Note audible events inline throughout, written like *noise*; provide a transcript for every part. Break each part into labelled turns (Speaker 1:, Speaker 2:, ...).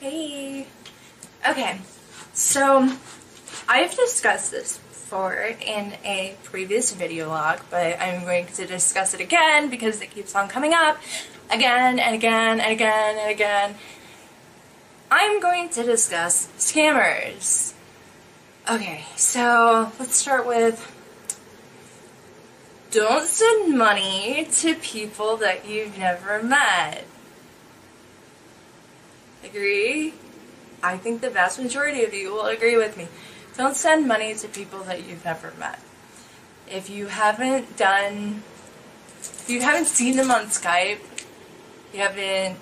Speaker 1: Hey. Okay, so I've discussed this before in a previous video log, but I'm going to discuss it again because it keeps on coming up again and again and again and again. I'm going to discuss scammers. Okay, so let's start with don't send money to people that you've never met. Agree? I think the vast majority of you will agree with me. Don't send money to people that you've never met. If you haven't done, if you haven't seen them on Skype, you haven't,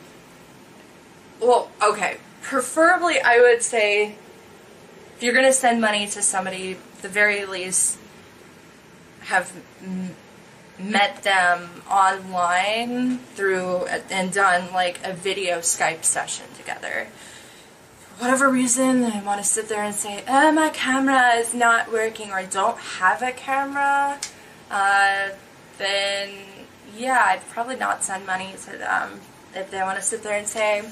Speaker 1: well, okay, preferably I would say if you're going to send money to somebody, the very least, have met them online through and done like a video Skype session together. For whatever reason, I want to sit there and say, oh, my camera is not working or I don't have a camera, uh, then yeah, I'd probably not send money to them if they want to sit there and say,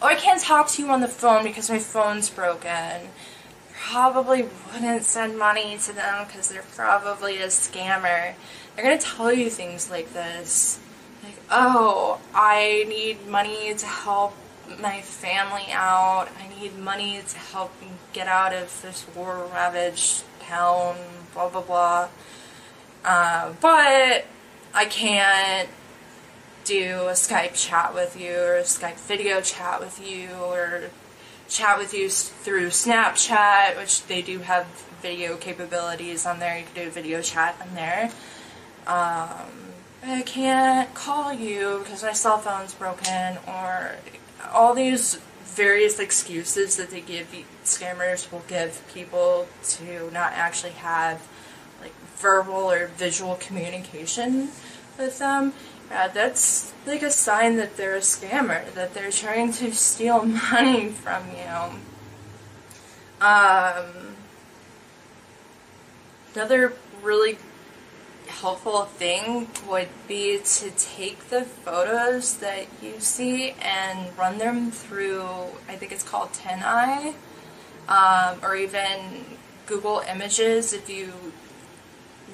Speaker 1: oh, I can't talk to you on the phone because my phone's broken probably wouldn't send money to them because they're probably a scammer. They're going to tell you things like this. Like, oh, I need money to help my family out. I need money to help me get out of this war-ravaged town, blah, blah, blah. Uh, but I can't do a Skype chat with you or a Skype video chat with you or chat with you through Snapchat, which they do have video capabilities on there. You can do video chat on there. Um, I can't call you because my cell phone's broken, or all these various excuses that they give scammers will give people to not actually have like verbal or visual communication with them. Yeah, that's like a sign that they're a scammer, that they're trying to steal *laughs* money from you. Um, another really helpful thing would be to take the photos that you see and run them through, I think it's called TinEye, um, or even Google Images if you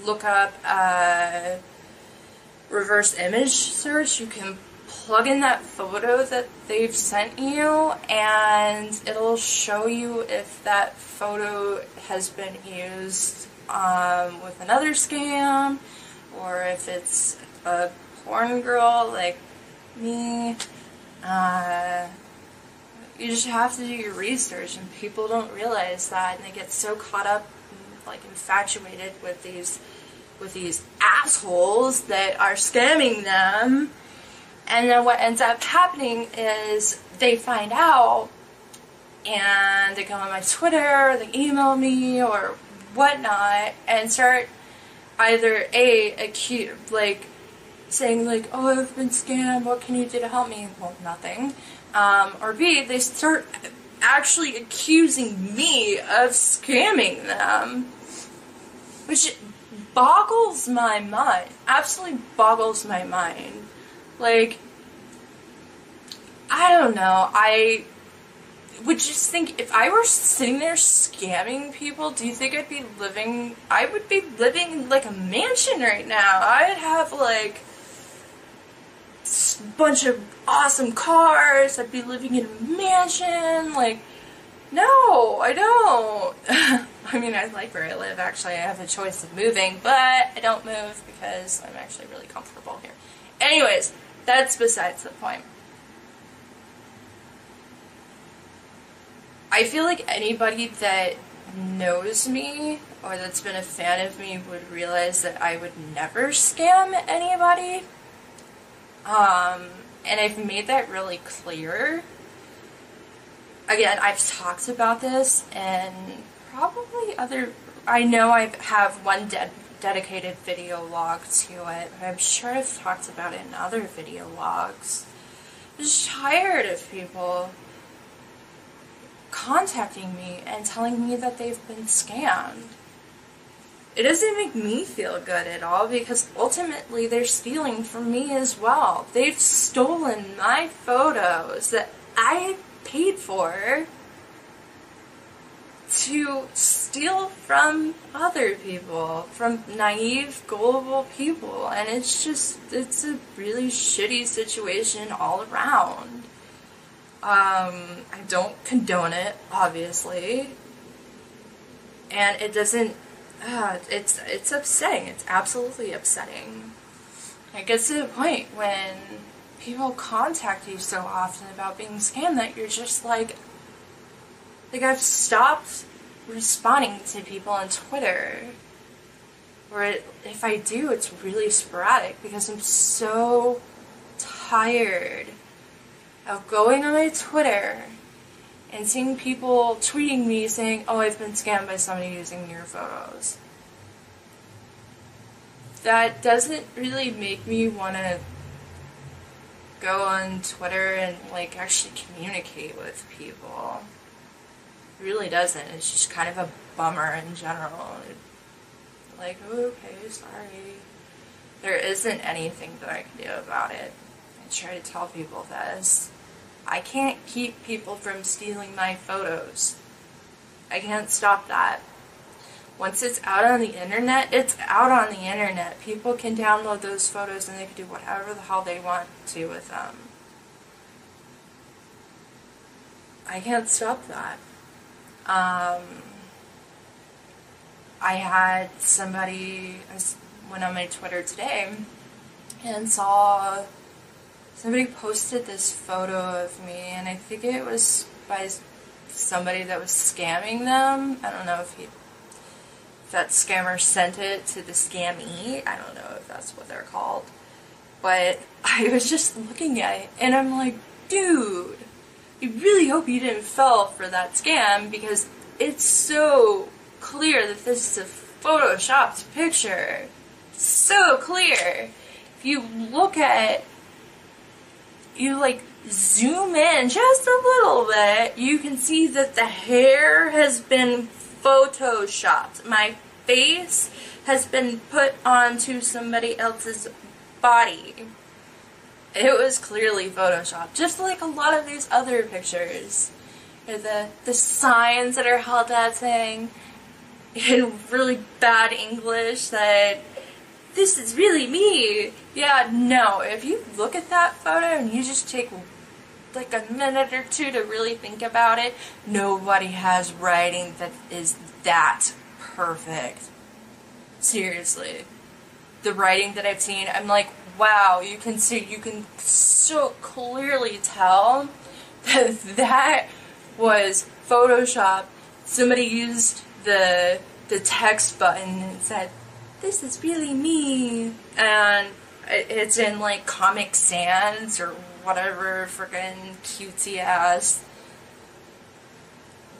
Speaker 1: look up uh, reverse image search, you can plug in that photo that they've sent you and it'll show you if that photo has been used um, with another scam or if it's a porn girl like me. Uh, you just have to do your research and people don't realize that and they get so caught up like infatuated with these with these assholes that are scamming them. And then what ends up happening is they find out and they go on my Twitter, they email me or whatnot and start either A, acute, like saying like, oh, I've been scammed, what can you do to help me? Well, nothing. Um, or B, they start actually accusing me of scamming them. Which boggles my mind. Absolutely boggles my mind. Like, I don't know. I would just think if I were sitting there scamming people, do you think I'd be living? I would be living in like a mansion right now. I'd have like a bunch of awesome cars. I'd be living in a mansion. Like, no, I don't. *laughs* I mean, I like where I live. Actually, I have a choice of moving, but I don't move because I'm actually really comfortable here. Anyways, that's besides the point. I feel like anybody that knows me or that's been a fan of me would realize that I would never scam anybody. Um, and I've made that really clear. Again, I've talked about this and probably other. I know I have one de dedicated video log to it, I'm sure I've talked about it in other video logs. I'm just tired of people contacting me and telling me that they've been scammed. It doesn't make me feel good at all because ultimately they're stealing from me as well. They've stolen my photos that I paid for to steal from other people, from naive, gullible people, and it's just, it's a really shitty situation all around. Um, I don't condone it, obviously, and it doesn't, uh, it's, it's upsetting, it's absolutely upsetting. It gets to the point when people contact you so often about being scammed that you're just like, like I've stopped responding to people on Twitter. Or if I do, it's really sporadic because I'm so tired of going on my Twitter and seeing people tweeting me saying, oh, I've been scammed by somebody using your photos. That doesn't really make me want to go on Twitter and like actually communicate with people. Really doesn't. It's just kind of a bummer in general. Like, okay, sorry. There isn't anything that I can do about it. I try to tell people this. I can't keep people from stealing my photos. I can't stop that. Once it's out on the internet, it's out on the internet. People can download those photos and they can do whatever the hell they want to with them. I can't stop that. Um, I had somebody, I went on my Twitter today and saw somebody posted this photo of me, and I think it was by somebody that was scamming them. I don't know if he, if that scammer sent it to the scammy. I don't know if that's what they're called. But *laughs* I was just looking at it, and I'm like, dude, I really hope you didn't fall for that scam because it's so clear that this is a photoshopped picture. So clear. If you look at you like zoom in just a little bit, you can see that the hair has been photoshopped. My face has been put onto somebody else's body. It was clearly photoshopped, just like a lot of these other pictures. The, the signs that are held out saying in really bad English that this is really me. Yeah, no, if you look at that photo and you just take like a minute or two to really think about it, nobody has writing that is that perfect. Seriously. The writing that I've seen, I'm like, wow, you can see, you can so clearly tell *laughs* that that was Photoshop. Somebody used the the text button and said, this is really me. And it's in like Comic Sans or whatever freaking cutesy ass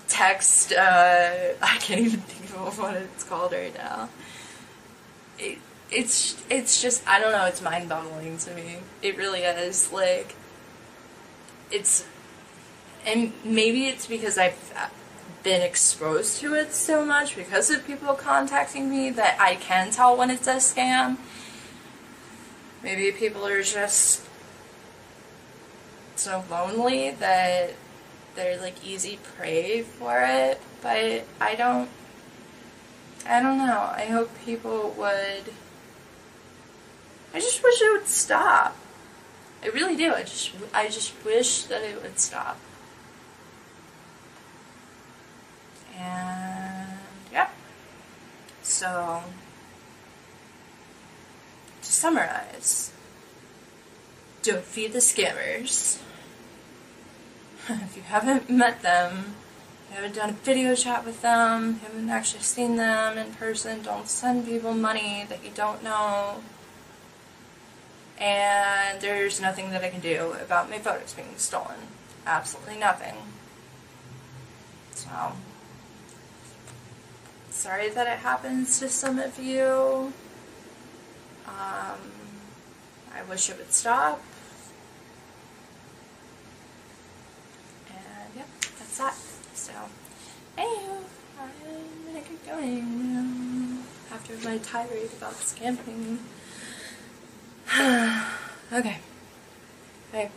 Speaker 1: text. Uh, *laughs* I can't even think of what it's called right now. It, it's it's just I don't know. It's mind boggling to me. It really is. Like it's and maybe it's because I've uh, been exposed to it so much because of people contacting me that I can tell when it's a scam. Maybe people are just so lonely that they're like easy prey for it, but I don't I don't know. I hope people would I just wish it would stop. I really do. I just I just wish that it would stop. And yeah. So to summarize, don't feed the scammers. *laughs* if you haven't met them, you haven't done a video chat with them, haven't actually seen them in person, don't send people money that you don't know. And there's nothing that I can do about my photos being stolen. Absolutely nothing. So, sorry that it happens to some of you. Um, I wish it would stop. And yeah, that's that. So, anywho, I'm gonna keep going after my tirade about scamping. *sighs* okay. Bye.